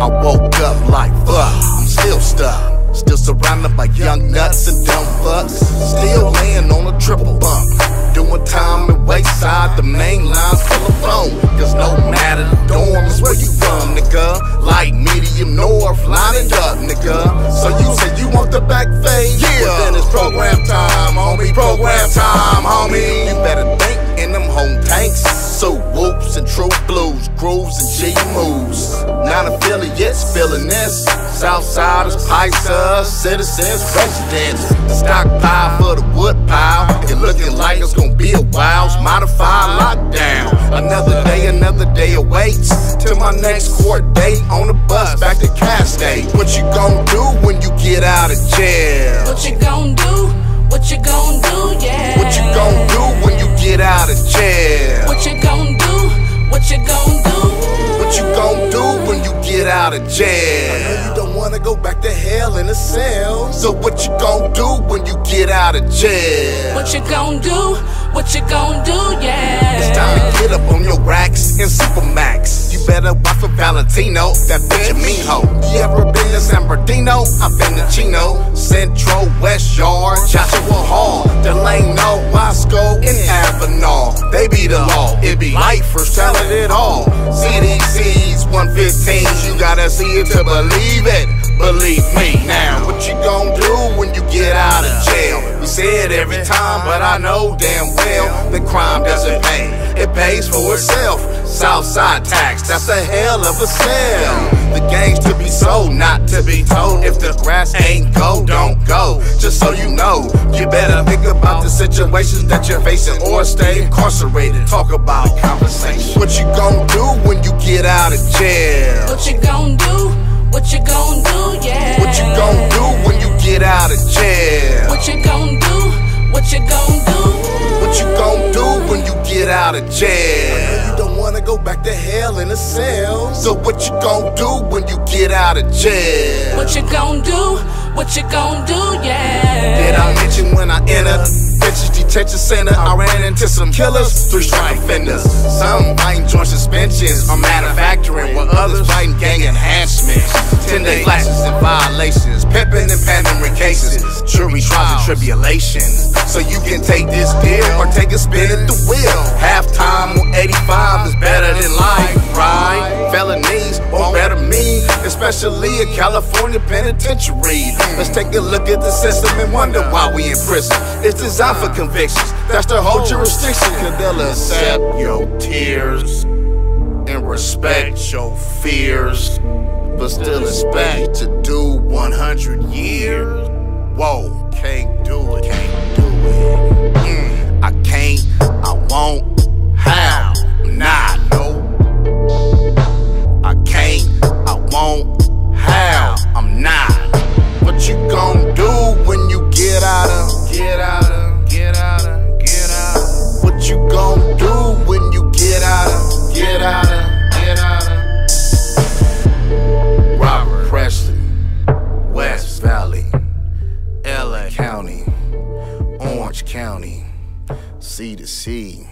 I woke up like fuck, I'm still stuck. Still surrounded by young nuts and dumb fucks. Still laying on a triple bump. Doing time in Wayside, the main line's full of phone. Cause no matter the dorm is where you moves. Affiliates feeling this. Southsiders, Paisas, citizens, residents. Stockpile for the wood pile. It looking like it's gonna be a while. Modified lockdown. Another day, another day awaits. Till my next court date on the bus back to State. What you gonna do when you get out of jail? What you gonna do? Out of jail? I know you don't wanna go back to hell in a cell. So what you gonna do when you get out of jail? What you gonna do? What you gonna do? Yeah. It's time to get up on your racks and Supermax. You better watch for Valentino, that bitch a mean hoe. You ever been to San Bernardino? I've been to Chino, Central, West Yard, Joshua Hall, Delano, Wasco, and Avenal. They be the law. It be lifers telling it all. CDC's 115s, you gotta see it to believe it. Believe me now, what you gon' do when you get out of jail? We say it every time, but I know damn well the crime doesn't pay. It pays for itself. Southside tax, that's a hell of a sell. The game's to be sold, not to be told. If the grass ain't gold, don't go. Just situations that you're facing or stay incarcerated. Talk about conversation. What you gon' do when you get out of jail? What you gonna do? What you gonna do? Yeah. What you gon' do when you get out of jail? What you gonna do? What you gonna do? What you gon' do when you get out of jail? You don't wanna go back to hell in a cell. So what you gon' do when you get out of jail? What you gonna do? What you gonna do? Yeah. Did I mention when I entered? Detention center, I ran into some killers, three strike fenders. Some fighting joint suspensions or manufacturing, while others fighting gang enhancements. Ten day flashes and violations, pimping and pandering cases, jury trials and tribulations. So you can take this deal or take a spin at the wheel. Halftime on 85 is better than life, especially a California penitentiary. Let's take a look at the system and wonder why we in prison. It's designed for convictions. That's the whole jurisdiction. Cause they'll accept your tears and respect your fears, but still expect to do 100 years. Whoa, get out of, get out of, get out of, get out of. What you gon' do when you get out of, get out of, get out of? Robert Presley, West Valley, LA County, Orange County, C to C.